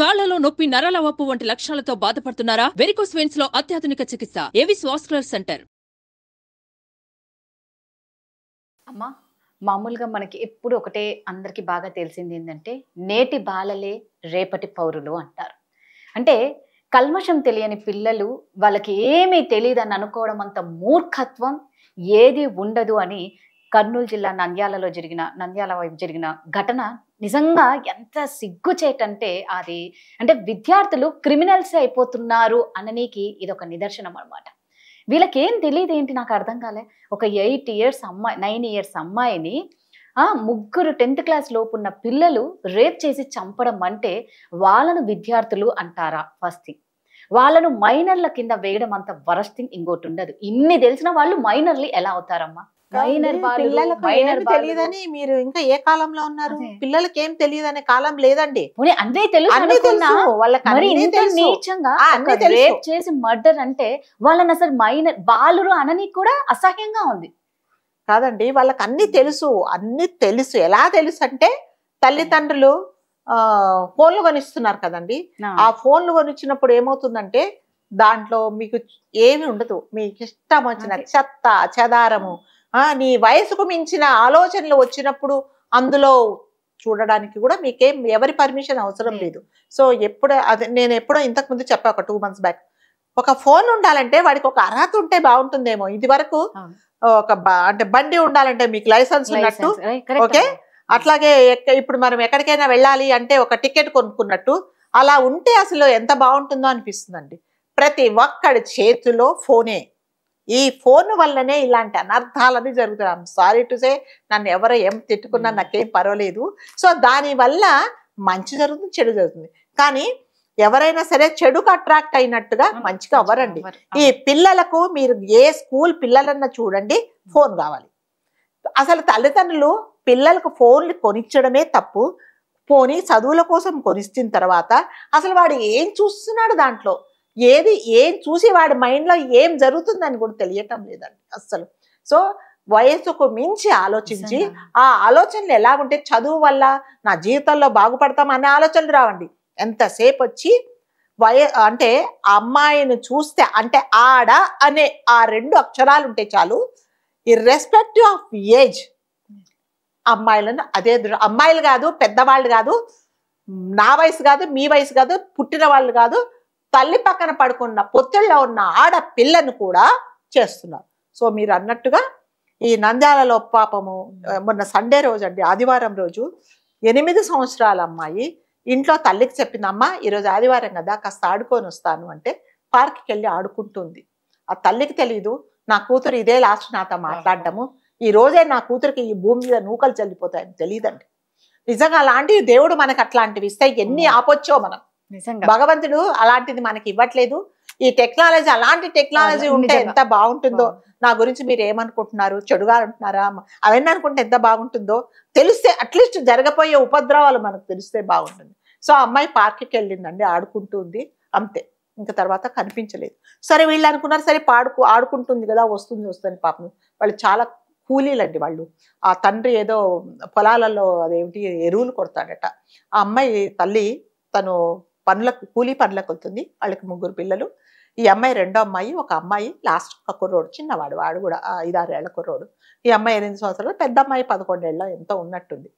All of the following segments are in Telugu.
కాళ్ళలో నొప్పి నరాల వాపు వంటి లక్షణాలతో బాధపడుతున్నారా? వెరికోస్ వెయిన్స్లో అత్యాధునిక చికిత్స ఏవిస్ వాస్కులర్ సెంటర్. అమ్మా మామూలుగా మనకి ఎప్పుడు ఒకటే అందరికీ బాగా తెలిసింది ఏంటంటే నేటి బాలలే రేపటి పౌరులు అంటారు. అంటే కల్మషం తెలియని పిల్లలు వాళ్ళకి ఏమీ తెలియదని అనుకోవడం అంత మూర్ఖత్వం ఏది ఉండదు అని కర్నూలు జిల్లా నంద్యాలలో జరిగిన నంద్యాల వైపు జరిగిన ఘటన నిజంగా ఎంత సిగ్గుచేటంటే అది. అంటే విద్యార్థులు క్రిమినల్స్ అయిపోతున్నారు అననీకి ఇది ఒక నిదర్శనం అనమాట వీళ్ళకేం తెలియదు ఏంటి నాకు అర్థం కాలే. ఒక ఎయిట్ ఇయర్స్ అమ్మాయి నైన్ ఇయర్స్ అమ్మాయిని ముగ్గురు టెన్త్ క్లాస్ లోపు ఉన్న పిల్లలు రేప్ చేసి చంపడం అంటే వాళ్ళను విద్యార్థులు అంటారా ఫస్ట్ థింగ్. వాళ్ళను మైనర్ల కింద వేయడం అంత వరస్ట్ థింగ్ ఇంకోటి ఉండదు. ఇన్ని తెలిసిన వాళ్ళు మైనర్లు ఎలా అవుతారమ్మా? తెలియదని మీరు ఇంకా ఏ కాలంలో ఉన్నారు. పిల్లలకి ఏం తెలియదనే కాలం లేదండి. అన్నీ తెలుసు చేసి మర్డర్ అంటే వాళ్ళని అసలు మైనర్ బాలురు అనని కూడా అసహ్యంగా ఉంది. కాదండి వాళ్ళకి అన్ని తెలుసు. అన్ని తెలుసు. ఎలా తెలుసు అంటే తల్లిదండ్రులు ఆ ఫోన్లు కొనిస్తున్నారు కదండి. ఆ. ఫోన్లు కొనిచ్చినప్పుడు ఏమవుతుందంటే దాంట్లో మీకు ఏమి ఉండదు. మీకు ఇష్టం వచ్చిన. చెత్త చెదారము నీ వయసుకు మించిన ఆలోచనలు వచ్చినప్పుడు అందులో చూడడానికి కూడా మీకేం ఎవరి పర్మిషన్ అవసరం లేదు. లేదు సో ఎప్పుడు అది నేను ఎప్పుడో ఇంతకు ముందు చెప్పా ఒక టూ మంత్స్ బ్యాక్ ఒక ఫోన్ ఉండాలంటే వాడికి ఒక అర్హత ఉంటే బాగుంటుందేమో ఇది వరకు. ఒక అంటే బండి ఉండాలంటే మీకు లైసెన్స్ ఉన్నట్టు? Correct okay? అమ్మా. అట్లాగే ఇప్పుడు మనం ఎక్కడికైనా వెళ్ళాలి అంటే ఒక టికెట్ కొనుక్కున్నట్టు అలా ఉంటే అసలు ఎంత బాగుంటుందో అనిపిస్తుందండి ప్రతి ఒక్కడి చేతిలో ఫోనే ఈ ఫోన్ వల్లనే ఇలాంటి అనర్థాలని జరుగుతాయి సారీ టు సే నన్ను ఎవరో ఏం తిట్టుకున్నా Hmm. నాకేం పర్వాలేదు. సో దాని వల్ల మంచి జరుగుతుంది చెడు జరుగుతుంది. కానీ ఎవరైనా సరే చెడుకు అట్రాక్ట్ అయినట్టుగా మంచిగా అవ్వరండి. అవ్వరు. ఈ పిల్లలకు మీరు ఏ స్కూల్ పిల్లలన్నా చూడండి ఫోన్ కావాలి. అసలు తల్లిదండ్రులు పిల్లలకు ఫోన్లు కొనిచ్చడమే తప్పు. పోనీ చదువుల కోసం కొనిచ్చిన తర్వాత అసలు వాడు ఏం చూస్తున్నాడు దాంట్లో? ఏది ఏం చూసి వాడి మైండ్లో ఏం జరుగుతుందని కూడా తెలియటం లేదండి అస్సలు సో వయసుకు మించి ఆలోచించి. ఆ ఆలోచనలు ఎలాగుంటే చదువు వల్ల నా జీవితంలో బాగుపడతాం అనే ఆలోచనలు రావండి ఎంతసేపు వచ్చి వయ అంటే ఆ అమ్మాయిని చూస్తే అంటే ఆడ అనే ఆ రెండు అక్షరాలు ఉంటే చాలు ఇర్రెస్పెక్టివ్ ఆఫ్ ఏజ్ అమ్మాయిలను అదే అమ్మాయిలు కాదు పెద్దవాళ్ళు కాదు నా వయసు కాదు మీ వయసు కాదు పుట్టిన వాళ్ళు కాదు తల్లి పక్కన పడుకున్న పొత్తిళ్ళలో ఉన్న ఆడపిల్లను కూడా చేస్తున్నారు. సో మీరు అన్నట్టుగా ఈ నంద్యాలలో పాపము మొన్న సండే రోజు అండి ఆదివారం రోజు ఎనిమిది సంవత్సరాల అమ్మాయి ఇంట్లో తల్లికి చెప్పింది అమ్మ ఈరోజు ఆదివారం కదా కాస్త ఆడుకొని వస్తాను అంటే పార్క్కి వెళ్ళి ఆడుకుంటుంది. ఆ తల్లికి తెలియదు నా కూతురు ఇదే లాస్ట్ నాతో మాట్లాడటము ఈ రోజే నా కూతురికి ఈ భూమి మీద నూకలు చల్లిపోతాయని తెలియదండి నిజంగా అలాంటివి దేవుడు మనకు అట్లాంటివి ఇస్తే ఎన్ని ఆపొచ్చో మనం. భగవంతుడు అలాంటిది మనకి ఇవ్వట్లేదు. ఈ టెక్నాలజీ అలాంటి టెక్నాలజీ ఉంటే. ఎంత బాగుంటుందో నా గురించి మీరు ఏమనుకుంటున్నారు చెడుగా అంటున్నారా అవన్నీ అనుకుంటే ఎంత బాగుంటుందో తెలిస్తే అట్లీస్ట్ జరగబోయే ఉపద్రవాలు మనకు తెలిస్తే బాగుంటుంది. సో ఆ అమ్మాయి పార్క్కి వెళ్ళిందండి ఆడుకుంటుంది అంతే. ఇంకా తర్వాత కనిపించలేదు. సరే వీళ్ళు అనుకున్నారు సరే పాడుకు ఆడుకుంటుంది కదా వస్తుంది వస్తుంది పాపం. వాళ్ళు చాలా కూలీలండి వాళ్ళు. ఆ తండ్రి ఏదో పొలాలలో అదేమిటి ఎరువులు కొడతాడట. ఆ అమ్మాయి తల్లి తను పనులకు కూలీ పనులకు వెళ్తుంది. వాళ్ళకి ముగ్గురు పిల్లలు. ఈ అమ్మాయి రెండో అమ్మాయి ఒక అమ్మాయి లాస్ట్ ఒక కుర్రోడు చిన్నవాడు. వాడు కూడా ఐదారేళ్ళ కుర్రోడు. ఈ అమ్మాయి ఎనిమిది సంవత్సరాలు పెద్ద అమ్మాయి పదకొండేళ్ళ ఎంతో ఉన్నట్టుంది.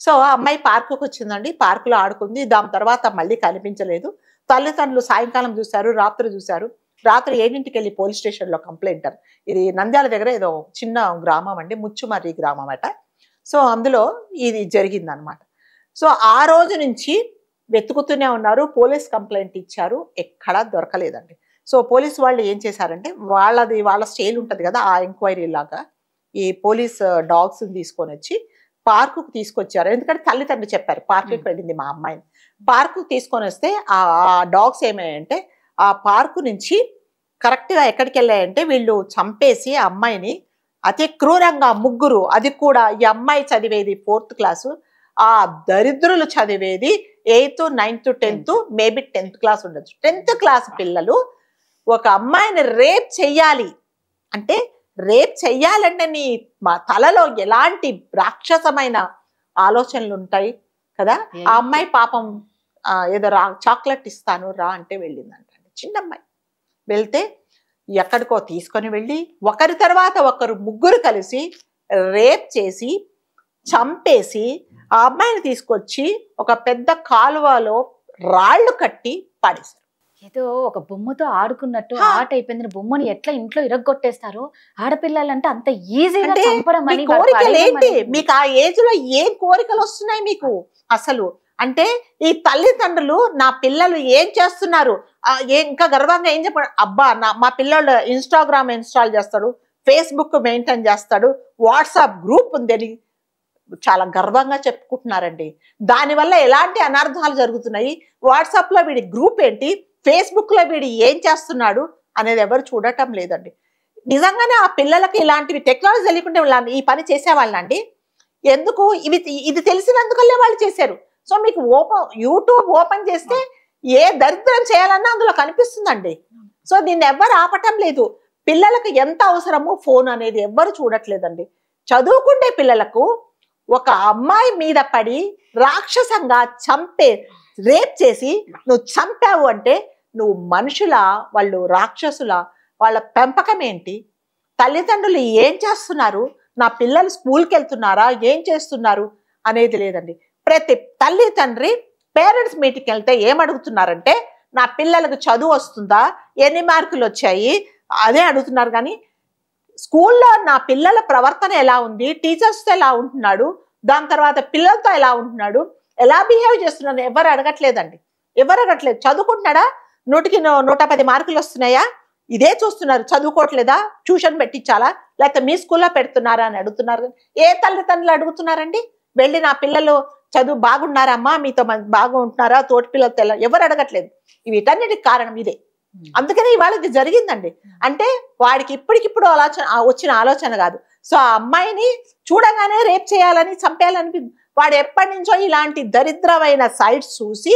సో ఆ అమ్మాయి పార్కుకి వచ్చిందండి. పార్కులో ఆడుకుంది. దాని తర్వాత మళ్ళీ కనిపించలేదు. తల్లిదండ్రులు సాయంకాలం చూశారు రాత్రి చూశారు. రాత్రి ఏడింటికి వెళ్ళి పోలీస్ స్టేషన్లో కంప్లైంట్ ఇది నంద్యాల దగ్గర ఏదో చిన్న గ్రామం అండి. ముచ్చుమర్రి గ్రామం అట. సో అందులో ఇది జరిగిందనమాట. సో ఆ రోజు నుంచి వెతుకుతూనే ఉన్నారు. పోలీస్ కంప్లైంట్ ఇచ్చారు. ఎక్కడా దొరకలేదండి. సో పోలీస్ వాళ్ళు ఏం చేశారంటే వాళ్ళది వాళ్ళ స్టైల్ ఉంటుంది కదా ఆ ఎంక్వైరీ లాగా ఈ పోలీస్ డాగ్స్ తీసుకొని వచ్చి పార్కుకు తీసుకొచ్చారు. ఎందుకంటే తల్లిదండ్రులు చెప్పారు పార్కుకి వెళ్ళింది మా అమ్మాయిని పార్కుకు తీసుకొని వస్తే ఆ డాగ్స్ ఏమయ్యాయంటే ఆ పార్కు నుంచి కరెక్ట్గా ఎక్కడికి వెళ్ళాయంటే వీళ్ళు చంపేసి ఆ అమ్మాయిని అతి క్రూరంగా ముగ్గురు అది కూడా ఈ అమ్మాయి చదివేది ఫోర్త్ క్లాసు ఆ దరిద్రులు చదివేది eighth ninth tenth maybe tenth class ఉండొచ్చు. టెన్త్ క్లాస్ పిల్లలు ఒక అమ్మాయిని రేప్ చెయ్యాలి. అంటే రేప్ చెయ్యాలంటే నీ మా తలలో ఎలాంటి రాక్షసమైన ఆలోచనలు ఉంటాయి కదా? ఆ అమ్మాయి పాపం ఏదో రా చాక్లెట్ ఇస్తాను రా అంటే వెళ్ళిందంట. చిన్న అమ్మాయి. వెళ్తే ఎక్కడికో తీసుకొని వెళ్ళి ఒకరి తర్వాత ఒకరు ముగ్గురు కలిసి రేప్ చేసి చంపేసి ఆ అమ్మాయిని తీసుకొచ్చి ఒక పెద్ద కాలువలో రాళ్ళు కట్టి పడేశారు ఏదో ఒక బొమ్మతో ఆడుకున్నట్టు. ఆట అయిపోయింది. బొమ్మని ఎట్లా ఇంట్లో ఇరగొట్టేస్తారో? ఆడపిల్లలంటే అంత ఈజీగా చంపడం అని కోరికలు ఏంటి? మీకు ఆ ఏజ్లో ఏం కోరికలు వస్తున్నాయి మీకు అసలు? అంటే ఈ తల్లిదండ్రులు నా పిల్లలు ఏం చేస్తున్నారు? ఇంకా గర్వంగా ఏం చెప్పాడు అబ్బా నా మా పిల్లలు ఇన్స్టాగ్రామ్ ఇన్స్టాల్ చేస్తాడు ఫేస్బుక్ మెయింటైన్ చేస్తాడు వాట్సాప్ గ్రూప్ ఉందని చాలా గర్వంగా చెప్పుకుంటున్నారండి. దానివల్ల ఎలాంటి అనర్థాలు జరుగుతున్నాయి? వాట్సాప్లో వీడి గ్రూప్ ఏంటి? ఫేస్బుక్లో వీడి ఏం చేస్తున్నాడు? అనేది ఎవరు చూడటం లేదండి. నిజంగానే ఆ పిల్లలకి ఇలాంటివి టెక్నాలజీ తెలియకుండా ఈ పని చేసేవాళ్ళండి? ఎందుకు? ఇవి ఇది తెలిసినందుకల్లే వాళ్ళు చేశారు. సో మీకు ఓపెన్ యూట్యూబ్ ఓపెన్ చేస్తే ఏ దరిద్రం చేయాలన్నా అందులో కనిపిస్తుందండి. సో దీన్ని ఎవ్వరు ఆపటం లేదు. పిల్లలకు ఎంత అవసరమో ఫోన్ అనేది ఎవ్వరు చూడట్లేదండి. చదువుకుంటే పిల్లలకు ఒక అమ్మాయి మీద పడి రాక్షసంగా చంపే రేప్ చేసి నువ్వు చంపావు అంటే నువ్వు మనుషుల? వాళ్ళు రాక్షసుల? వాళ్ళ పెంపకం ఏంటి? తల్లిదండ్రులు ఏం చేస్తున్నారు? నా పిల్లలు స్కూల్కి వెళ్తున్నారా? ఏం చేస్తున్నారు? అనేది లేదండి. ప్రతి తల్లి తండ్రి పేరెంట్స్ మీటింగ్కి వెళ్తే ఏం అడుగుతున్నారంటే నా పిల్లలకు చదువు వస్తుందా? ఎన్ని మార్కులు వచ్చాయి? అదే అడుగుతున్నారు కానీ స్కూల్లో నా పిల్లల ప్రవర్తన ఎలా ఉంది? టీచర్స్తో ఎలా ఉంటున్నాడు? దాని తర్వాత పిల్లలతో ఎలా ఉంటున్నాడు? ఎలా బిహేవ్ చేస్తున్నాడు? ఎవరు అడగట్లేదండి. ఎవరు అడగట్లేదు. చదువుకుంటున్నాడా? నూటికి నూ- నూట పది మార్కులు వస్తున్నాయా? ఇదే చూస్తున్నారు. చదువుకోవట్లేదా? ట్యూషన్ పెట్టించాలా? లేకపోతే మీ స్కూల్లో పెడుతున్నారా అని అడుగుతున్నారు. ఏ తల్లిదండ్రులు అడుగుతున్నారండి? వెళ్ళి నా పిల్లలు చదువు బాగున్నారా అమ్మా మీతో బాగుంటున్నారా? తోటి పిల్లలతో ఎలా? ఎవరు అడగట్లేదు. వీటన్నిటికి కారణం ఇదే. అందుకనే ఇవాళ ఇది జరిగిందండి. అంటే వాడికి ఇప్పటికిప్పుడు ఆలోచన వచ్చిన ఆలోచన కాదు. సో ఆ అమ్మాయిని చూడగానే రేప్ చేయాలని చంపేయాలని వాడు ఎప్పటి నుంచో ఇలాంటి దరిద్రమైన సైట్స్ చూసి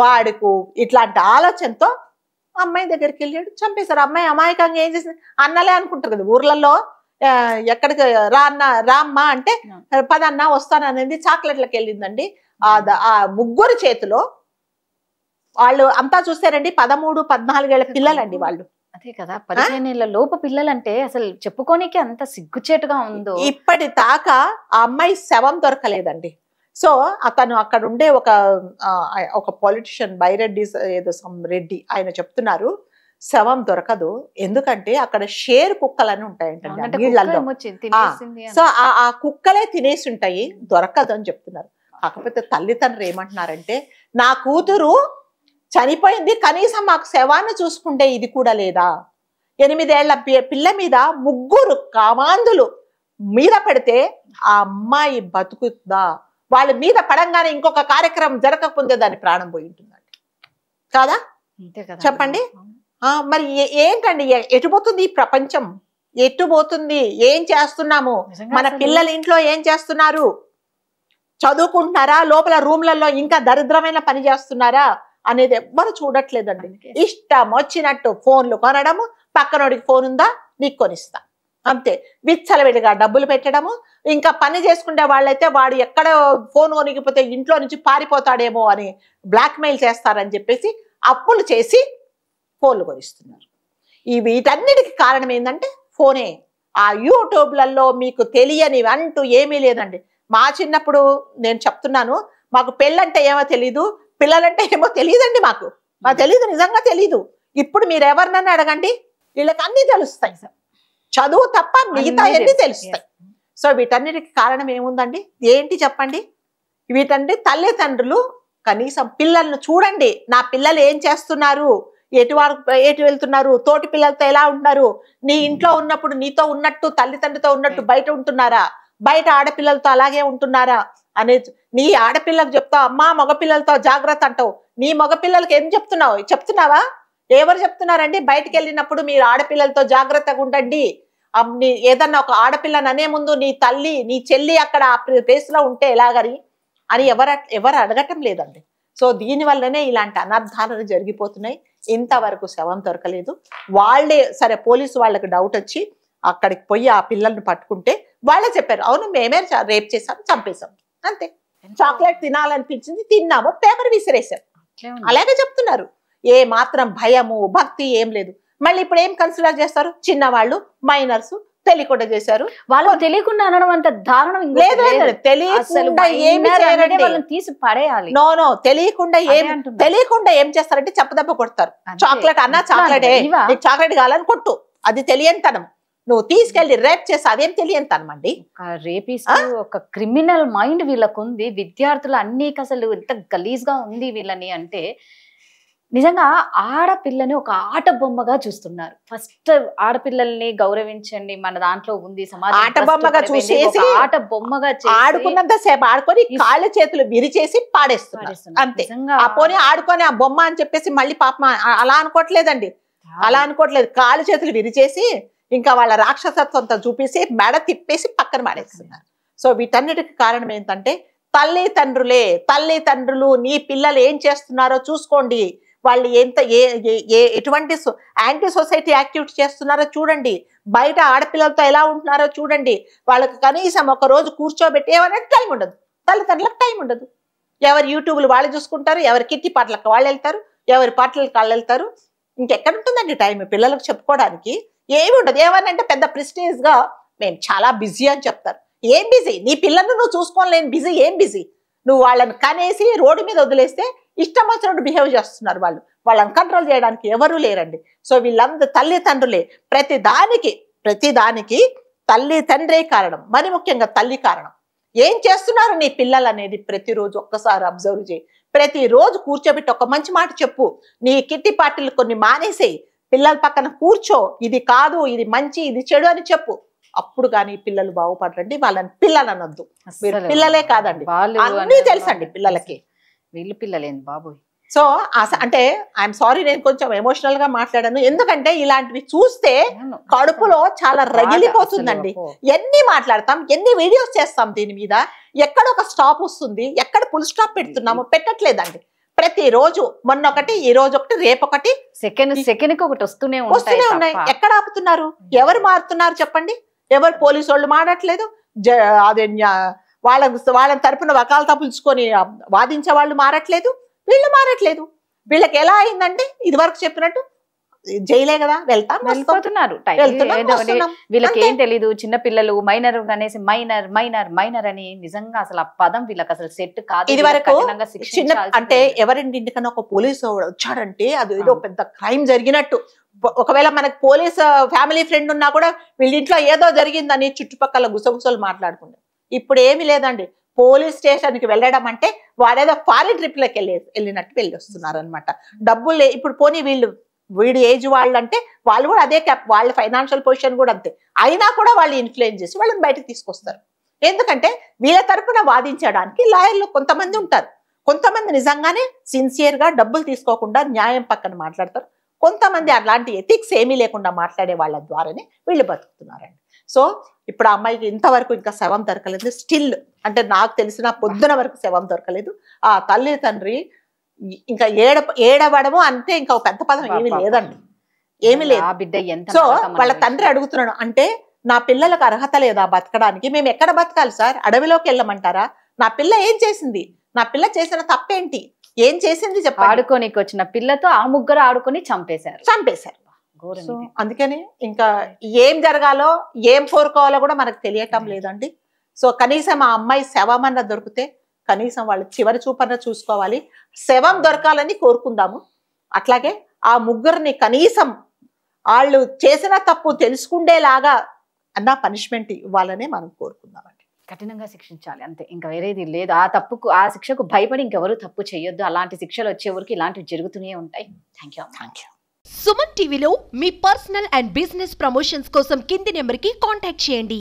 వాడికు ఇట్లాంటి ఆలోచనతో అమ్మాయి దగ్గరికి వెళ్ళాడు చంపేశారు. అమ్మాయి అమాయకంగా ఏం చేసింది? అన్నలే అనుకుంటారు కదా ఊర్లలో ఎక్కడికి రా అన్న రా అమ్మా అంటే పదన్న వస్తాననేది చాక్లెట్లకు వెళ్ళిందండి. ఆ ముగ్గురు చేతిలో వాళ్ళు అంతా చూస్తారండి పదమూడు పద్నాలుగేళ్ళ పిల్లలండి వాళ్ళు. అదే కదా పదిహేను ఏళ్ళ లోపు పిల్లలంటే అసలు చెప్పుకోనికి అంత సిగ్గుచేటుగా ఉందో? ఇప్పటి దాకా ఆ అమ్మాయి శవం దొరకలేదండి. సో అతను అక్కడ ఉండే ఒక ఒక పొలిటిషియన్ బైరెడ్డి ఏదో సమ్ రెడ్డి ఆయన చెప్తున్నారు శవం దొరకదు. ఎందుకంటే అక్కడ షేర్ కుక్కలని ఉంటాయంటండి నీళ్ళల్లో. సో ఆ ఆ కుక్కలే తినేసి ఉంటాయి దొరకదు అని చెప్తున్నారు. కాకపోతే తల్లిదండ్రులు ఏమంటున్నారంటే నా కూతురు చనిపోయింది. కనీసం మాకు శవాన్ని చూసుకుంటే ఇది కూడా లేదా? ఎనిమిదేళ్ళ పిల్ల మీద ముగ్గురు కామాంధులు మీద పడితే ఆ అమ్మాయి బతుకుతుందా వాళ్ళ మీద పడంగానే ఇంకొక కార్యక్రమం జరగకపోతే దాని ప్రాణం పోయి ఉంటుందండి కాదా? చెప్పండి. ఆ, మరి ఏంటండి? ఎ- ఎటు పోతుంది ఈ ప్రపంచం? ఎటు పోతుంది? ఏం చేస్తున్నాము? మన పిల్లలు ఇంట్లో ఏం చేస్తున్నారు? చదువుకుంటున్నారా? లోపల రూమ్లలో ఇంకా దరిద్రమైన పని చేస్తున్నారా? అనేది ఎవ్వరు చూడట్లేదండి. ఇష్టం వచ్చినట్టు ఫోన్లు కొనడము పక్కనోడికి ఫోన్ ఉందా నీకు కొనిస్తా. అంతే. విచ్చలవిడిగా డబ్బులు పెట్టడము ఇంకా పని చేసుకునే వాళ్ళైతే వాడు ఎక్కడ ఫోన్ కొనిగిపోతే ఇంట్లో నుంచి పారిపోతాడేమో అని బ్లాక్మెయిల్ చేస్తారని చెప్పేసి అప్పులు చేసి ఫోన్లు కొనిస్తున్నారు. ఈ వీటన్నిటికి కారణం ఏంటంటే ఫోనే. ఆ యూట్యూబ్లలో మీకు తెలియనివి అంటూ ఏమీ లేదండి. మా చిన్నప్పుడు నేను చెప్తున్నాను మాకు పెళ్ళంటే ఏమో తెలీదు పిల్లలంటే ఏమో తెలియదండి మాకు. మాకు తెలియదు నిజంగా తెలీదు. ఇప్పుడు మీరు ఎవరినన్నా అడగండి వీళ్ళకి అన్ని తెలుస్తాయి చదువు తప్ప మిగతా అన్నీ తెలుస్తాయి. సో వీటన్నిటికి కారణం ఏముందండి? ఏంటి చెప్పండి? వీటంటే తల్లిదండ్రులు కనీసం పిల్లల్ని చూడండి. నా పిల్లలు ఏం చేస్తున్నారు? ఎటు వారు ఎటు వెళ్తున్నారు? తోటి పిల్లలతో ఎలా ఉంటున్నారు నీ ఇంట్లో ఉన్నప్పుడు నీతో ఉన్నట్టు తల్లిదండ్రితో ఉన్నట్టు బయట ఉంటున్నారా? బయట ఆడపిల్లలతో అలాగే ఉంటున్నారా? అనే నీ ఆడపిల్లకు చెప్తావు అమ్మా మగపిల్లలతో జాగ్రత్త అంటావు. నీ మగపిల్లలకి ఏం చెప్తున్నావు? చెప్తున్నావా? ఎవరు చెప్తున్నారండి? బయటికి వెళ్ళినప్పుడు మీరు ఆడపిల్లలతో జాగ్రత్తగా ఉండండి. నీ ఏదన్నా ఒక ఆడపిల్లని అనే ముందు నీ తల్లి నీ చెల్లి అక్కడ ఆ ప్లేస్లో ఉంటే ఎలాగని? అని ఎవరు ఎవరు అడగటం లేదండి. సో దీనివల్లనే ఇలాంటి అనర్థాలు జరిగిపోతున్నాయి. ఇంతవరకు శవం దొరకలేదు. వాళ్ళే సరే పోలీసు వాళ్ళకి డౌట్ వచ్చి అక్కడికి పోయి ఆ పిల్లల్ని పట్టుకుంటే వాళ్ళే చెప్పారు అవును మేమే రేప్ చేసాం చంపేశాం. అంతే. చాక్లెట్ తినాలనిపించింది తిన్నాము పేపర్ విసిరేసాం. అలాగే చెప్తున్నారు. ఏ మాత్రం భయము భక్తి ఏం లేదు. మళ్ళీ ఇప్పుడు ఏం కన్సిడర్ చేస్తారు? చిన్నవాళ్ళు మైనర్స్ తెలియకుండా చేశారు. వాళ్ళకి తెలియకుండా అనడం అంత దారుణం లేదు తెలియకుండా ఏమి తీసి పడేయాలి. నో నో తెలియకుండా ఏం. తెలియకుండా ఏం చేస్తారంటే చెప్పదెబ్బ కొడతారు. చాక్లెట్ అన్నా చాక్లెట్. చాక్లెట్ కావాలని కొట్టు. అది తెలియంతనం నువ్వు తీసుకెళ్ళి రేప్ చేసి అదేం తెలియంతనం అండి ఒక రేపిస్ట్ ఒక క్రిమినల్ మైండ్ వీళ్ళకు ఉంది విద్యార్థులు అన్ని అసలు ఎంత గలీజ్గా ఉంది వీళ్ళని అంటే నిజంగా ఆడపిల్లని ఒక ఆట బొమ్మగా చూస్తున్నారు. ఫస్ట్ ఆడపిల్లల్ని గౌరవించండి మన దాంట్లో ఉంది సమాజం ఆట బొమ్మగా చూసేసి ఆట బొమ్మగా ఆడుకున్నంత సేపు ఆడుకొని కాళ్ళ చేతులు విరిచేసి పాడేస్తున్నారు. అంతే. పోనీ ఆడుకొని ఆ బొమ్మ అని చెప్పేసి మళ్ళీ పాపం అలా అనుకోవట్లేదండి. అలా అనుకోవట్లేదు. కాళ్ళు చేతులు విరిచేసి ఇంకా వాళ్ళ రాక్షసత్వంతో చూపేసి మెడ తిప్పేసి పక్కన మాడేస్తున్నారు సో వీటన్నిటికి కారణం ఏంటంటే తల్లిదండ్రులే తల్లిదండ్రులు నీ పిల్లలు ఏం చేస్తున్నారో చూసుకోండి. వాళ్ళు ఎంత ఏ ఏ- ఎటువంటి యాంటీ సొసైటీ యాక్టివిటీ చేస్తున్నారో చూడండి. బయట ఆడపిల్లలతో ఎలా ఉంటున్నారో చూడండి. వాళ్ళకి కనీసం ఒక రోజు కూర్చోబెట్టి ఏమైనా టైం ఉండదు. తల్లిదండ్రులకు టైం ఉండదు. ఎవరు యూట్యూబ్లు వాళ్ళు చూసుకుంటారు ఎవరి కిట్టి పాటలకు వాళ్ళు వెళ్తారు ఎవరి పాటలకు వాళ్ళు వెళ్తారు. ఇంకెక్కడ ఉంటుందండి టైం పిల్లలకు చెప్పుకోవడానికి ఏమి ఉండదు ఏమని అంటే పెద్ద ప్రిస్టేజ్గా మేము చాలా బిజీ అని చెప్తారు. ఏం బిజీ నీ పిల్లలను నువ్వు చూసుకోలేని బిజీ ఏం బిజీ నువ్వు వాళ్ళని కనేసి రోడ్డు మీద వదిలేస్తే ఇష్టం వచ్చినట్టు బిహేవ్ చేస్తున్నారు వాళ్ళు. వాళ్ళని కంట్రోల్ చేయడానికి ఎవరూ లేరండి. సో వీళ్ళందరూ తల్లిదండ్రులే. ప్రతి దానికి ప్రతి దానికి తల్లి తండ్రే కారణం. మరి ముఖ్యంగా తల్లి కారణం. ఏం చేస్తున్నారు నీ పిల్లలు అనేది ప్రతిరోజు ఒక్కసారి అబ్జర్వ్ చేయి. ప్రతిరోజు కూర్చోబెట్టి ఒక మంచి మాట చెప్పు. నీ కిట్టి పార్టీలు కొన్ని మానేసేయి. పిల్లల పక్కన కూర్చో ఇది కాదు ఇది మంచి ఇది చెడు అని చెప్పు. అప్పుడు కానీ పిల్లలు బాగుపడరండి వాళ్ళని పిల్లలు అనొద్దు మీరు పిల్లలే కాదండి. వాళ్ళు అన్నీ తెలుసండి పిల్లలకి. వీళ్ళు పిల్లలేంది బాబోయ్. సో అంటే ఐఎమ్ సారీ నేను కొంచెం ఎమోషనల్గా మాట్లాడాను. ఎందుకంటే ఇలాంటివి చూస్తే. కడుపులో చాలా రగిలిపోతుందండి. ఎన్ని మాట్లాడతాం ఎన్ని వీడియోస్ చేస్తాం దీని మీద? ఎక్కడ ఒక స్టాప్ వస్తుంది ఎక్కడ ఫుల్ స్టాప్ పెడుతున్నాము పెట్టట్లేదండి. ప్రతిరోజు మొన్న ఒకటి ఈ రోజు ఒకటి రేపు ఒకటి సెకండ్ సెకండ్ ఒకటి వస్తూనే వస్తూనే ఉన్నాయి. ఎక్కడ ఆపుతున్నారు? ఎవరు మారుతున్నారు చెప్పండి? ఎవరు పోలీసు వాళ్ళు మారట్లేదు అదే వాళ్ళ వాళ్ళ తరపున వకాలతా పులుచుకొని వాదించే వాళ్ళు మారట్లేదు? వీళ్ళు మారట్లేదు. వీళ్ళకి ఎలా అయిందంటే ఇది వరకు చెప్పినట్టు జైలే కదా వెళ్తాం వెళ్ళిపోతున్నారు. వీళ్ళకి. ఏం తెలీదు చిన్న పిల్లలు మైనర్ అనేసి మైనర్ మైనర్ మైనర్ అని నిజంగా అసలు ఆ పదం వీళ్ళకి అసలు సెట్ కాదు. ఇది వరకు చిన్న. అంటే ఎవరింటి ఇంటికన్నా ఒక పోలీసు వచ్చాడంటే అది ఏదో. పెద్ద క్రైమ్ జరిగినట్టు. ఒక- ఒకవేళ మనకు పోలీస్ ఫ్యామిలీ ఫ్రెండ్ ఉన్నా కూడా వీళ్ళ ఇంట్లో ఏదో జరిగిందని చుట్టుపక్కల గుసగుసలు మాట్లాడుకుంటారు ఇప్పుడు ఏమీ లేదండి. పోలీస్ స్టేషన్కి వెళ్ళడం అంటే వాడేదో ఫారిన్ ట్రిప్ లకి వెళ్ళి వెళ్ళినట్టు వెళ్ళి వస్తున్నారు అనమాట డబ్బులు ఇప్పుడు పోనీ వీళ్ళు వీడి ఏజ్ వాళ్ళు అంటే వాళ్ళు కూడా అదే క్యాప్ వాళ్ళ ఫైనాన్షియల్ పొజిషన్ కూడా అంతే. అయినా కూడా వాళ్ళు ఇన్ఫ్లుయెన్స్ చేసి వాళ్ళని బయటకు తీసుకొస్తారు. ఎందుకంటే వీళ్ళ తరపున వాదించడానికి లాయర్లు కొంతమంది ఉంటారు. కొంతమంది నిజంగానే సిన్సియర్గా డబ్బులు తీసుకోకుండా న్యాయం పక్కన మాట్లాడతారు. కొంతమంది అలాంటి ఎథిక్స్ ఏమీ లేకుండా మాట్లాడే వాళ్ళ ద్వారానే వీళ్ళు బతుకుతున్నారండి. సో ఇప్పుడు ఆ అమ్మాయికి ఇంతవరకు ఇంకా శవం దొరకలేదు. స్టిల్ అంటే నాకు తెలిసిన పొద్దున వరకు శవం దొరకలేదు. ఆ తల్లి తండ్రి ఇంకా ఏడ ఏడవడము అంతే ఇంకా పెద్ద పదం ఏమీ. లేదండి. ఏమీ లేదు. ఆ బిడ్డ ఎంత సో వాళ్ళ. తండ్రి అడుగుతున్నాడు అంటే నా పిల్లలకు అర్హత లేదా బతకడానికి. మేము ఎక్కడ బతకాలి సార్? అడవిలోకి వెళ్ళమంటారా? నా పిల్ల ఏం చేసింది? నా పిల్ల చేసిన తప్పేంటి? ఏం చేసింది చెప్పండి. ఆడుకోనికి వచ్చిన పిల్లతో ఆ ముగ్గురు ఆడుకొని చంపేశారు. చంపేశారు. అందుకని ఇంకా ఏం జరగాలో ఏం కోరుకోవాలో కూడా మనకు తెలియటం లేదండి. సో కనీసం ఆ అమ్మాయి శవం అన్న దొరికితే కనీసం వాళ్ళు చివరి చూపన్న చూసుకోవాలి. శవం దొరకాలని కోరుకుందాము. అట్లాగే ఆ ముగ్గురిని కనీసం వాళ్ళు చేసిన తప్పు తెలుసుకుండేలాగా అన్న పనిష్మెంట్ ఇవ్వాలని మనం కోరుకుందామండి. కఠినంగా శిక్షించాలి అంతే. ఇంకా వేరేది లేదు. ఆ తప్పుకు ఆ శిక్షకు భయపడి ఇంకెవరు తప్పు చేయొద్దు. అలాంటి శిక్షలు వచ్చే వరకు ఇలాంటివి జరుగుతూనే ఉంటాయి. Thank you thank you Suman టీవీలో మీ పర్సనల్ అండ్ బిజినెస్ ప్రమోషన్స్ కోసం కింది నెంబర్కి కాంటాక్ట్ చేయండి.